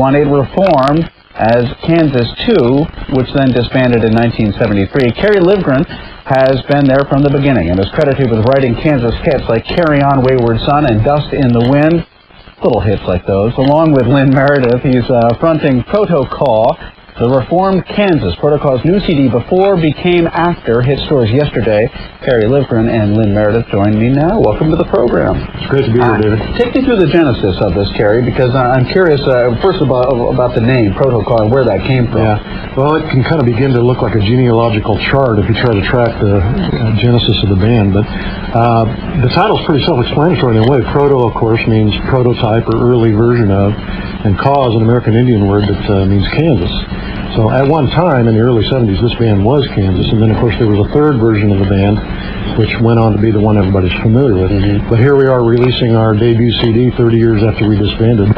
1971. It reformed as Kansas 2, which then disbanded in 1973. Kerry Livgren has been there from the beginning and is credited with writing Kansas hits like Carry On Wayward Son and Dust in the Wind. Little hits like those. Along with Lynn Meredith, he's uh, fronting Proto-Kaw the Reformed Kansas, Proto-Kaw's new CD before became after hit stores yesterday. Kerry Livgren and Lynn Meredith join me now. Welcome to the program. It's great to be here, David. Uh, take me through the genesis of this, Kerry, because I'm curious uh, first about about the name Proto-Kaw and where that came from. Yeah, well, it can kind of begin to look like a genealogical chart if you try to track the uh, genesis of the band. But uh, the title's pretty self-explanatory in a way. Proto, of course, means prototype or early version of, and Kaw, an American Indian word that uh, means Kansas. So at one time in the early 70s, this band was Kansas, and then of course there was a third version of the band, which went on to be the one everybody's familiar with. Mm-hmm. But here we are releasing our debut CD 30 years after we disbanded.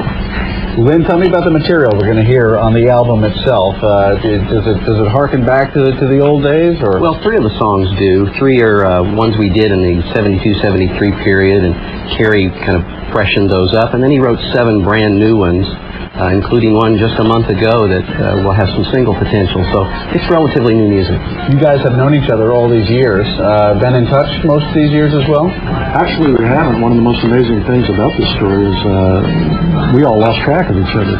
Lynn, tell me about the material we're going to hear on the album itself. Uh, does it does it harken back to the, to the old days, or? Well, three of the songs do. Three are uh, ones we did in the 72-73 period, and Kerry kind of freshened those up, and then he wrote seven brand new ones uh, including one just a month ago that uh, will have some single potential. So it's relatively new music. You guys have known each other all these years. Uh, been in touch most of these years as well? Actually, we haven't. One of the most amazing things about this story is uh, we all lost track of each other.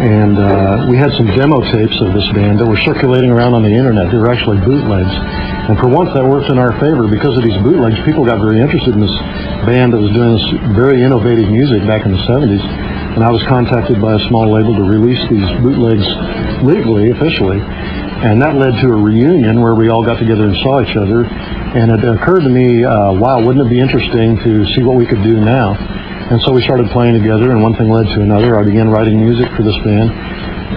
And uh, we had some demo tapes of this band that were circulating around on the internet. They were actually bootlegs. And for once, that worked in our favor. Because of these bootlegs, people got very interested in this band that was doing this very innovative music back in the 70s and I was contacted by a small label to release these bootlegs legally, officially. And that led to a reunion where we all got together and saw each other. And it occurred to me, uh, wow, wouldn't it be interesting to see what we could do now? And so we started playing together, and one thing led to another. I began writing music for this band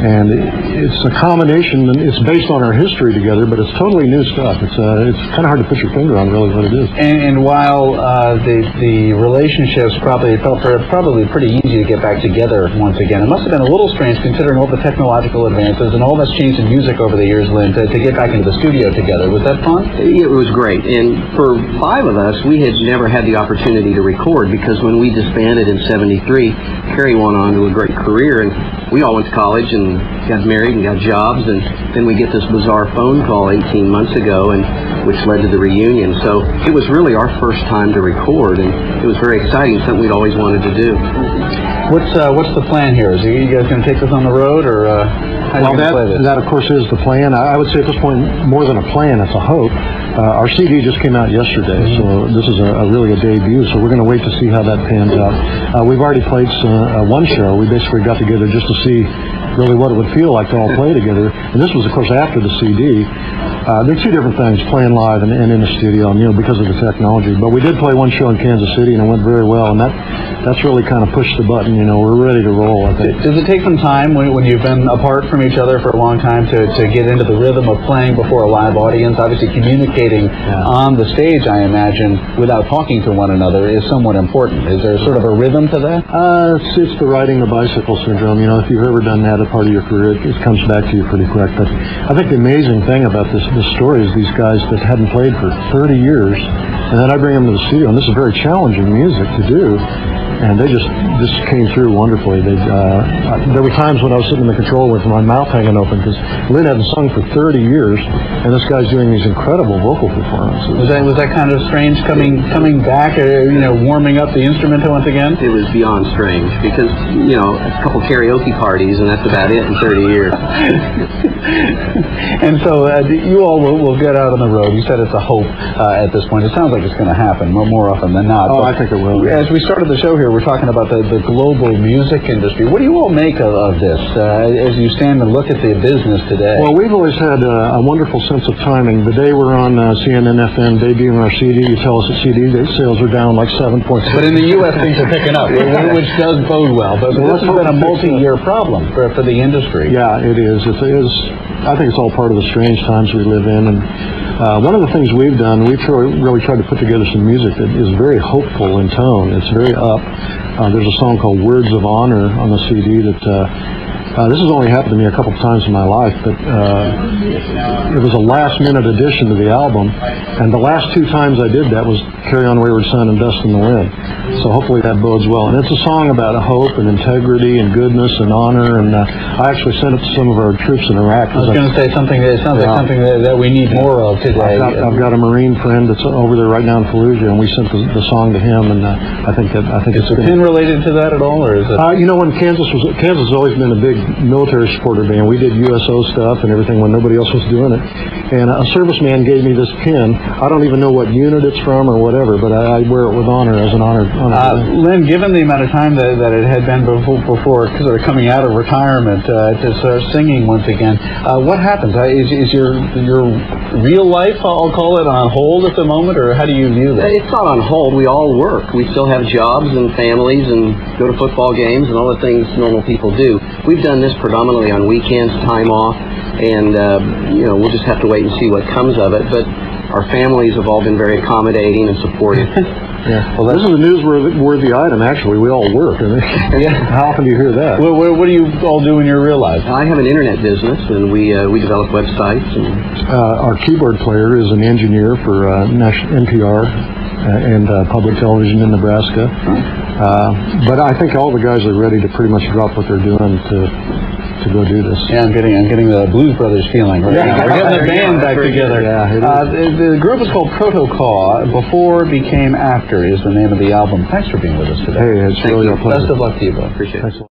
and it's a combination. And it's based on our history together, but it's totally new stuff. It's uh, it's kind of hard to put your finger on really what it is. And, and while uh, the the relationships probably felt probably pretty easy to get back together once again, it must have been a little strange considering all the technological advances and all that's changed in music over the years, Lynn, to, to get back into the studio together. Was that fun? It was great. And for five of us, we had never had the opportunity to record because when we disbanded in '73, Kerry went on to a great career and we all went to college and got married and got jobs, and then we get this bizarre phone call 18 months ago, and which led to the reunion. So it was really our first time to record, and it was very exciting, something we'd always wanted to do. What's uh, what's the plan here? Is you guys going to take this on the road, or uh, how well, that, play this? that of course is the plan. I, I would say at this point, more than a plan, it's a hope. Uh, our CD just came out yesterday, so this is a, a really a debut. So we're going to wait to see how that pans out. Uh, we've already played uh, one show. We basically got together just to see really what it would feel like to all play together. And this was, of course, after the CD. Uh, they're two different things, playing live and, and in the studio, and, you know, because of the technology. But we did play one show in Kansas City, and it went very well, and that that's really kind of pushed the button. You know, we're ready to roll. I think. Does it take some time when, when you've been apart from each other for a long time to, to get into the rhythm of playing before a live audience? Obviously, communicating yeah. on the stage, I imagine, without talking to one another is somewhat important. Is there sort of a rhythm to that? Uh, it's, it's the riding the bicycle syndrome. You know, if you've ever done that a part of your career, it, it comes back to you pretty quick. But I think the amazing thing about this this stories these guys that hadn't played for 30 years, and then I bring them to the studio, and this is very challenging music to do and they just just came through wonderfully. They, uh, there were times when I was sitting in the control room with my mouth hanging open because Lynn hadn't sung for 30 years, and this guy's doing these incredible vocal performances. Was that was that kind of strange coming coming back, uh, you know, warming up the instrument once again? It was beyond strange because you know a couple karaoke parties, and that's about it in 30 years. and so uh, you all will, will, get out on the road. You said it's a hope uh, at this point. It sounds like it's going to happen more, more often than not. Oh, but I think it will. As we started the show here we're talking about the, the global music industry. What do you all make of, of this uh, as you stand and look at the business today? Well, we've always had a, a wonderful sense of timing. The day we're on uh, CNN FM debuting our CD, you tell us that CD sales are down like 7 points. But in the U.S., things are picking up, which does bode well. But, well, this has been a multi-year problem for, for the industry. Yeah, it is. It is. I think it's all part of the strange times we live in. And uh, one of the things we've done, we've really tried to put together some music that is very hopeful in tone. It's very up. Uh, there's a song called Words of Honor on the CD that uh, Uh, this has only happened to me a couple of times in my life, but uh, it was a last-minute addition to the album, and the last two times I did that was "Carry On Wayward Son" and "Dust in the Wind." So hopefully that bodes well. And it's a song about hope and integrity and goodness and honor. And uh, I actually sent it to some of our troops in Iraq. I was going to say something that sounds like something that, that we need more of today. I've got, I've got a Marine friend that's over there right now in Fallujah, and we sent the, the song to him, and uh, I think that I think Is it's the been- pin related to that at all, or is it? Uh, you know, when Kansas was Kansas has always been a big military supporter band. We did USO stuff and everything when nobody else was doing it. And a serviceman gave me this pin. I don't even know what unit it's from or whatever, but I, I wear it with honor as an honor. honor Uh, Lynn, given the amount of time that, that it had been before, before sort of coming out of retirement uh, to start singing once again, uh, what happens? Uh, is, is your your real life, I'll call it, on hold at the moment, or how do you view that? It's not on hold. We all work. We still have jobs and families and go to football games and all the things normal people do. We've done this predominantly on weekends, time off, and uh, you know we'll just have to wait and see what comes of it. But our families have all been very accommodating and supportive. Yeah. Well, this is a newsworthy worthy item. Actually, we all work. I mean, How often do you hear that? What, what, what do you all do in your real life? I have an internet business, and we uh, we develop websites. And Uh, our keyboard player is an engineer for uh, NPR uh, and uh, public television in Nebraska. Uh, but I think all the guys are ready to pretty much drop what they're doing to to go do this. Yeah, I'm getting I'm getting the Blues Brothers feeling right Yeah. now. We're getting the There you go. band back together. Yeah, uh, the, the group is called Proto-Kaw. Before became after is the name of the album. Thanks for being with us today. Hey, it's Thank really you. a pleasure. Best of luck to you both. appreciate it. Thanks a lot.